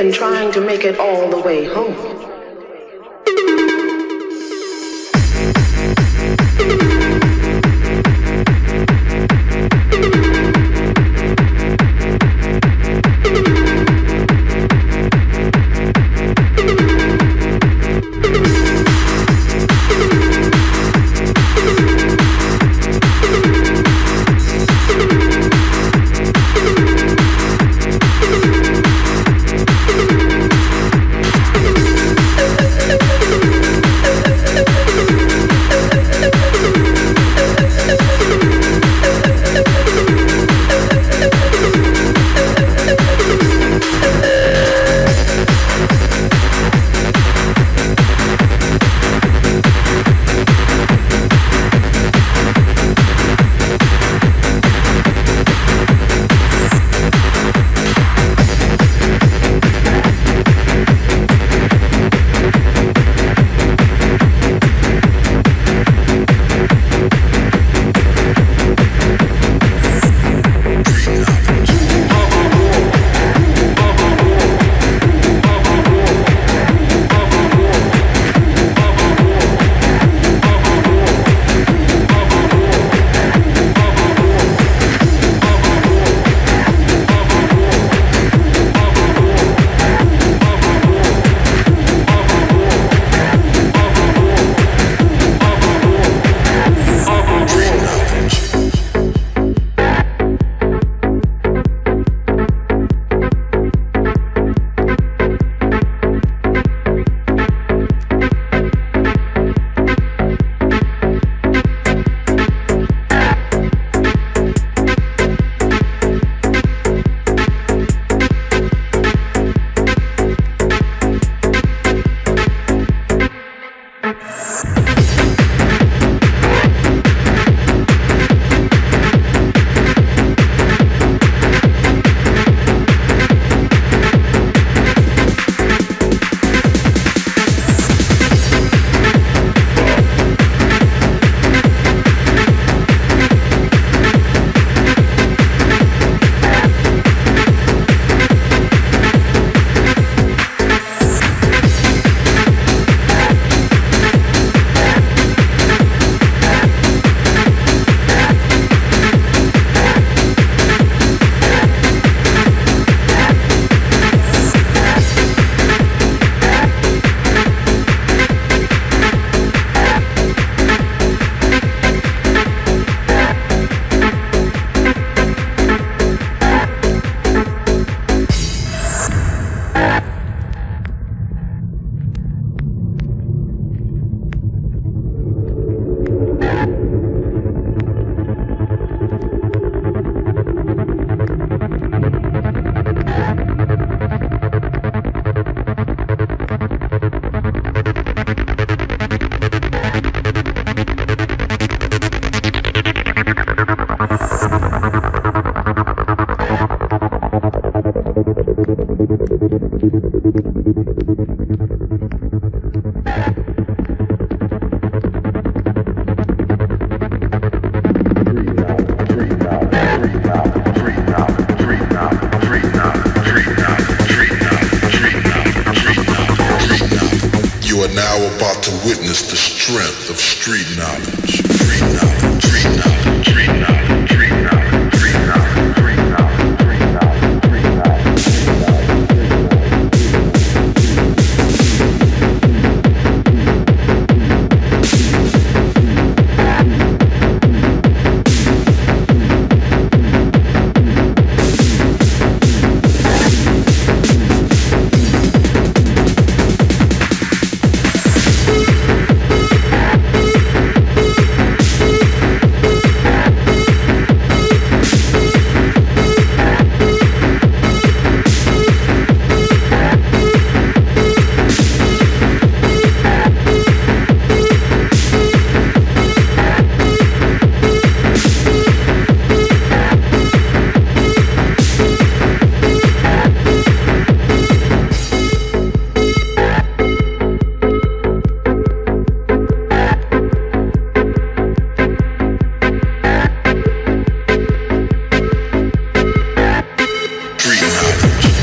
and trying to make it all the way home. about to witness the strength of street knowledge. Street knowledge. Mississippi.